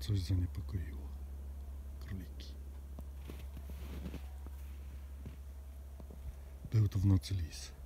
coś zaniepokoiło. Króliki. Był to w nocy lis.